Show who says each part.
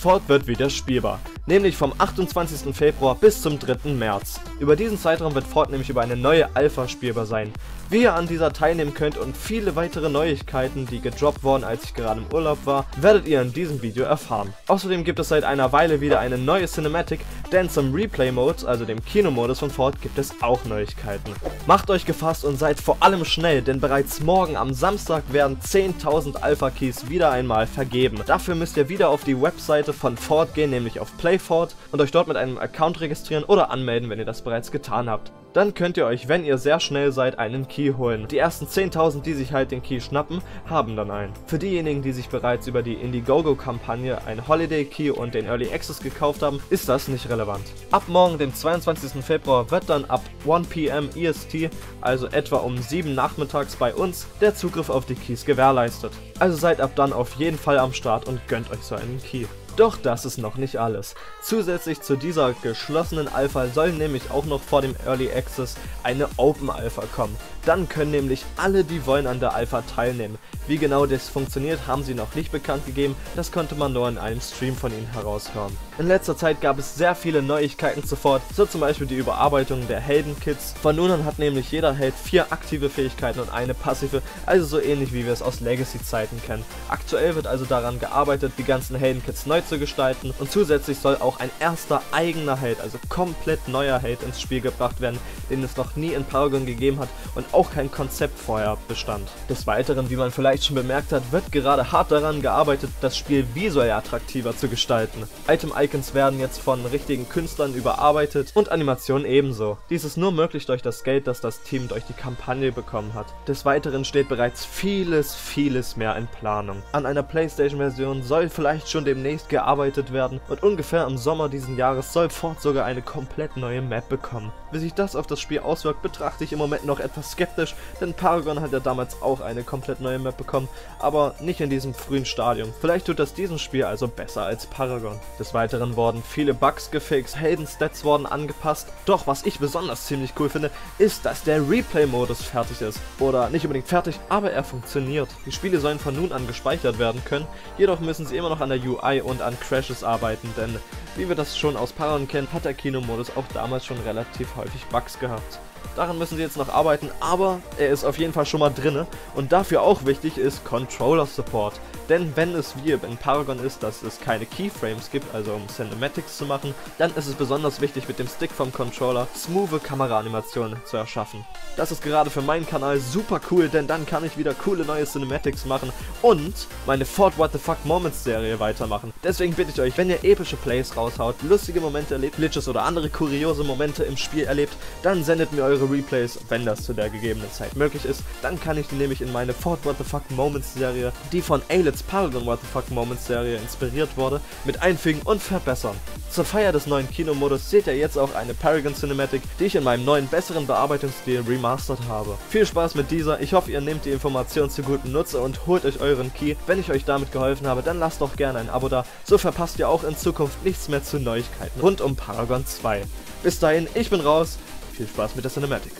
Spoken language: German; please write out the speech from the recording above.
Speaker 1: Ford wird wieder spielbar, nämlich vom 28. Februar bis zum 3. März. Über diesen Zeitraum wird Ford nämlich über eine neue Alpha spielbar sein. Wie ihr an dieser teilnehmen könnt und viele weitere Neuigkeiten, die gedroppt wurden, als ich gerade im Urlaub war, werdet ihr in diesem Video erfahren. Außerdem gibt es seit einer Weile wieder eine neue Cinematic, denn zum Replay-Mode, also dem Kinomodus von Ford, gibt es auch Neuigkeiten. Macht euch gefasst und seid vor allem schnell, denn bereits morgen am Samstag werden 10.000 Alpha-Keys wieder einmal vergeben. Dafür müsst ihr wieder auf die Webseite von Ford gehen, nämlich auf PlayFord und euch dort mit einem Account registrieren oder anmelden, wenn ihr das bereits getan habt. Dann könnt ihr euch, wenn ihr sehr schnell seid, einen Key holen. Die ersten 10.000, die sich halt den Key schnappen, haben dann einen. Für diejenigen, die sich bereits über die Indiegogo-Kampagne ein Holiday Key und den Early Access gekauft haben, ist das nicht relevant. Ab morgen, dem 22. Februar, wird dann ab 1pm EST, also etwa um 7 nachmittags bei uns, der Zugriff auf die Keys gewährleistet. Also seid ab dann auf jeden Fall am Start und gönnt euch so einen Key. Doch das ist noch nicht alles. Zusätzlich zu dieser geschlossenen Alpha soll nämlich auch noch vor dem Early Access eine Open Alpha kommen. Dann können nämlich alle, die wollen, an der Alpha teilnehmen. Wie genau das funktioniert, haben sie noch nicht bekannt gegeben, das konnte man nur in einem Stream von ihnen heraushören. In letzter Zeit gab es sehr viele Neuigkeiten sofort, so zum Beispiel die Überarbeitung der Heldenkits. Von nun an hat nämlich jeder Held vier aktive Fähigkeiten und eine passive, also so ähnlich wie wir es aus Legacy-Zeiten kennen. Aktuell wird also daran gearbeitet, die ganzen Heldenkits neu zu gestalten und zusätzlich soll auch ein erster eigener Held, also komplett neuer Held ins Spiel gebracht werden, den es noch nie in Paragon gegeben hat und auch kein Konzept vorher bestand. Des Weiteren, wie man vielleicht schon bemerkt hat, wird gerade hart daran gearbeitet, das Spiel visuell attraktiver zu gestalten. Item-Icons werden jetzt von richtigen Künstlern überarbeitet und Animationen ebenso. Dies ist nur möglich durch das Geld, das das Team durch die Kampagne bekommen hat. Des Weiteren steht bereits vieles, vieles mehr in Planung. An einer Playstation-Version soll vielleicht schon demnächst gearbeitet werden und ungefähr im Sommer diesen Jahres soll Ford sogar eine komplett neue Map bekommen. Wie sich das auf das Spiel auswirkt, betrachte ich im Moment noch etwas skeptisch, denn Paragon hat ja damals auch eine komplett neue Map bekommen, aber nicht in diesem frühen Stadium. Vielleicht tut das diesem Spiel also besser als Paragon. Des Weiteren wurden viele Bugs gefixt, Heldenstats wurden angepasst, doch was ich besonders ziemlich cool finde, ist, dass der Replay-Modus fertig ist. Oder nicht unbedingt fertig, aber er funktioniert. Die Spiele sollen von nun an gespeichert werden können, jedoch müssen sie immer noch an der UI und an Crashes arbeiten, denn wie wir das schon aus Paragon kennen, hat der Kinomodus auch damals schon relativ häufig Bugs gehabt. Daran müssen sie jetzt noch arbeiten, aber er ist auf jeden Fall schon mal drinne. Und dafür auch wichtig ist Controller Support. Denn wenn es wie in Paragon ist, dass es keine Keyframes gibt, also um Cinematics zu machen, dann ist es besonders wichtig mit dem Stick vom Controller smooth Kameraanimationen zu erschaffen. Das ist gerade für meinen Kanal super cool, denn dann kann ich wieder coole neue Cinematics machen und meine Fort What the Fuck Moments Serie weitermachen. Deswegen bitte ich euch, wenn ihr epische Plays raushaut, lustige Momente erlebt, Glitches oder andere kuriose Momente im Spiel erlebt, dann sendet mir eure Replays, wenn das zu der gegebenen Zeit möglich ist. Dann kann ich die nämlich in meine Fort What the Fuck Moments Serie, die von Aelitz Paragon What the Fuck Moments Serie inspiriert wurde, mit einfügen und verbessern. Zur Feier des neuen Kinomodus seht ihr jetzt auch eine Paragon Cinematic, die ich in meinem neuen besseren Bearbeitungsstil remastert habe. Viel Spaß mit dieser, ich hoffe ihr nehmt die Information zu gutem Nutze und holt euch euren Key. Wenn ich euch damit geholfen habe, dann lasst doch gerne ein Abo da, so verpasst ihr auch in Zukunft nichts mehr zu Neuigkeiten rund um Paragon 2. Bis dahin, ich bin raus, viel Spaß mit der Cinematic.